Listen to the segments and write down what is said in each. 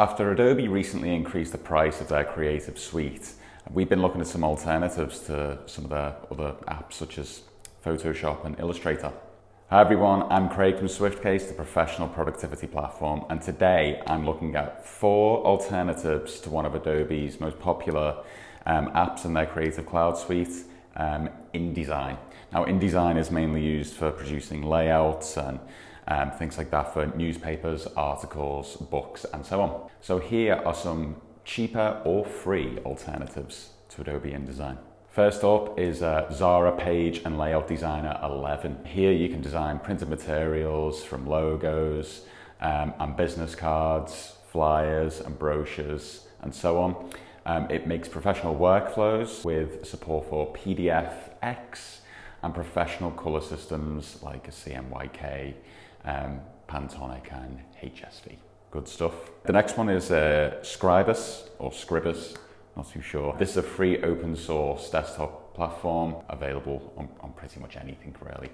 After Adobe recently increased the price of their Creative Suite, we've been looking at some alternatives to some of their other apps such as Photoshop and Illustrator. Hi everyone, I'm Craig from Swiftcase, the professional productivity platform, and today I'm looking at four alternatives to one of Adobe's most popular um, apps in their Creative Cloud suite, um, InDesign. Now, InDesign is mainly used for producing layouts and um, things like that for newspapers, articles, books, and so on. So here are some cheaper or free alternatives to Adobe InDesign. First up is uh, Xara Page and Layout Designer 11. Here you can design printed materials from logos um, and business cards, flyers and brochures and so on. Um, it makes professional workflows with support for PDFX and professional color systems like a CMYK, um, Pantone and HSV. Good stuff. The next one is uh, Scribus or Scribus not too sure. This is a free open source desktop platform available on, on pretty much anything really.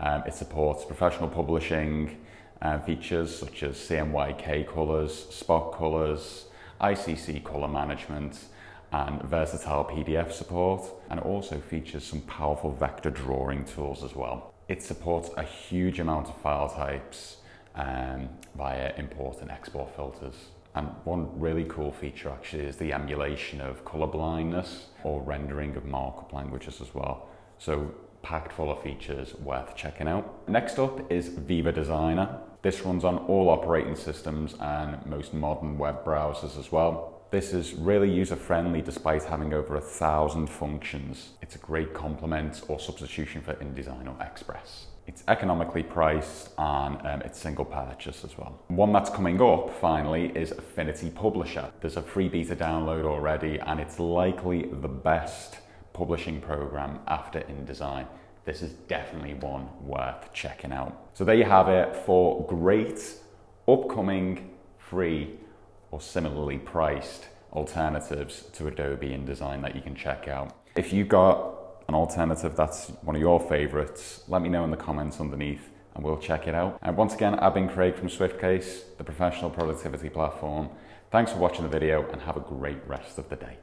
Um, it supports professional publishing uh, features such as CMYK colors, spot colors, ICC color management, and versatile PDF support, and also features some powerful vector drawing tools as well. It supports a huge amount of file types um, via import and export filters. And one really cool feature actually is the emulation of color blindness or rendering of markup languages as well. So packed full of features worth checking out. Next up is Viva Designer. This runs on all operating systems and most modern web browsers as well. This is really user friendly despite having over a thousand functions. It's a great complement or substitution for InDesign or Express. It's economically priced and um, it's single purchase as well. One that's coming up finally is Affinity Publisher. There's a free beta download already and it's likely the best publishing program after InDesign. This is definitely one worth checking out. So there you have it for great upcoming free or similarly priced alternatives to Adobe InDesign that you can check out. If you've got an alternative that's one of your favorites, let me know in the comments underneath and we'll check it out. And once again, I've been Craig from Swiftcase, the professional productivity platform. Thanks for watching the video and have a great rest of the day.